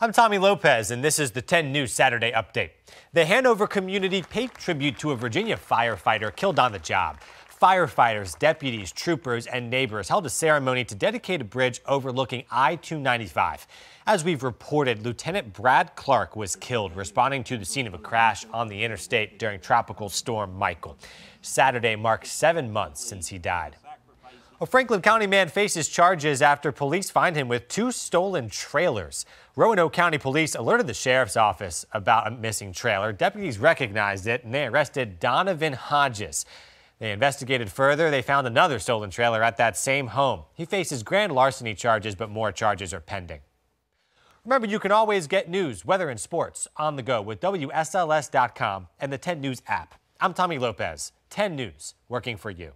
I'm Tommy Lopez, and this is the 10 News Saturday Update. The Hanover community paid tribute to a Virginia firefighter killed on the job. Firefighters, deputies, troopers, and neighbors held a ceremony to dedicate a bridge overlooking I 295. As we've reported, Lieutenant Brad Clark was killed responding to the scene of a crash on the interstate during Tropical Storm Michael. Saturday marks seven months since he died. A Franklin County man faces charges after police find him with two stolen trailers. Roanoke County Police alerted the sheriff's office about a missing trailer. Deputies recognized it and they arrested Donovan Hodges. They investigated further. They found another stolen trailer at that same home. He faces grand larceny charges, but more charges are pending. Remember, you can always get news, weather, and sports on the go with WSLS.com and the 10 News app. I'm Tommy Lopez, 10 News, working for you.